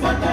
Father.